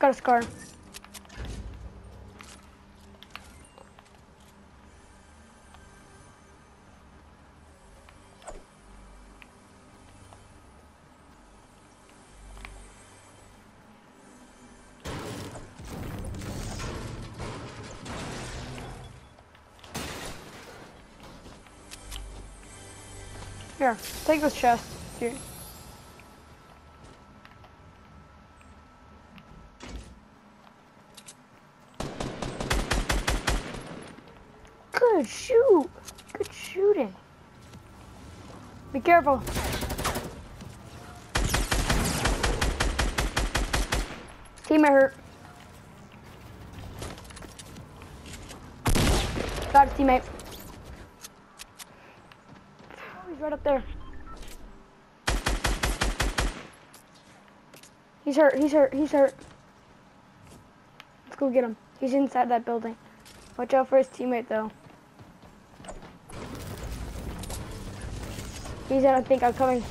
Got a scar. Here, take this chest. Here. Good shoot. Good shooting. Be careful. Teammate hurt. Got his teammate. Oh, he's right up there. He's hurt, he's hurt, he's hurt. Let's go get him. He's inside that building. Watch out for his teammate though. He's gonna think I'm coming.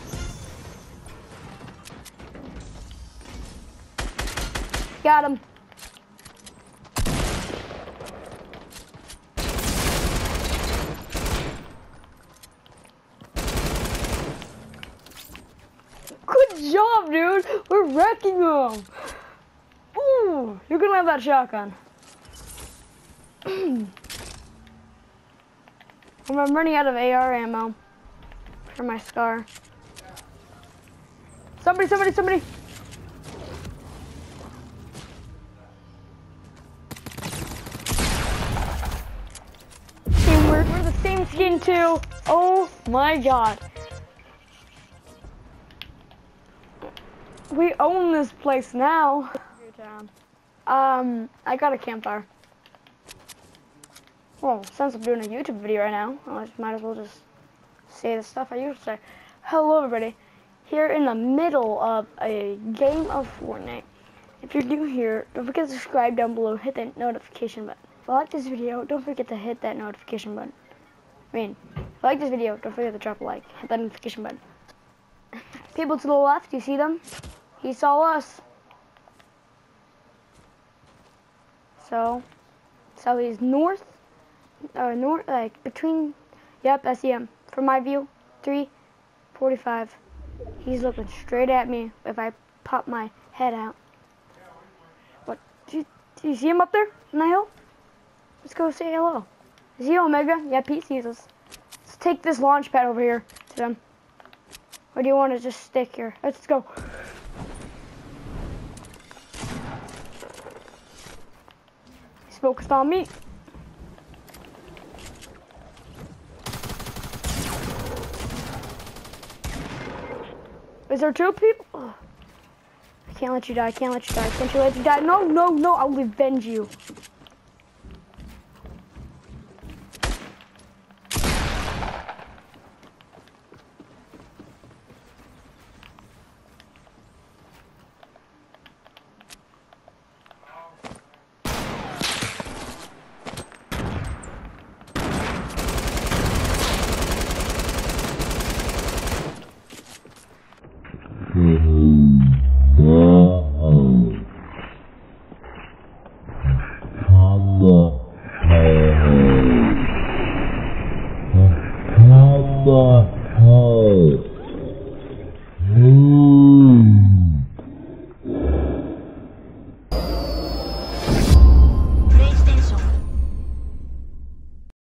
Got him. Good job, dude. We're wrecking them. Ooh, you're gonna have that shotgun. I'm running out of AR ammo for my scar. Somebody, somebody, somebody. Teamwork. We're the same skin too. Oh my god. We own this place now. Um, I got a campfire. Well, since I'm doing a YouTube video right now, I might as well just say the stuff I usually say. Hello, everybody. Here in the middle of a game of Fortnite. If you're new here, don't forget to subscribe down below. Hit that notification button. If you like this video, don't forget to hit that notification button. I mean, if you like this video, don't forget to drop a like. Hit that notification button. People to the left, you see them? He saw us. So, so he's north, uh, north, like between, yep, I see him. From my view, 345. He's looking straight at me if I pop my head out. What, do you, do you see him up there on the hill? Let's go say hello. Is he Omega? Yeah, Pete sees us. Let's take this launch pad over here to them. Or do you want to just stick here? Let's go. He's focused on me. Is there two people? I can't let you die. I can't let you die. Can't you let you die? No, no, no. I will avenge you.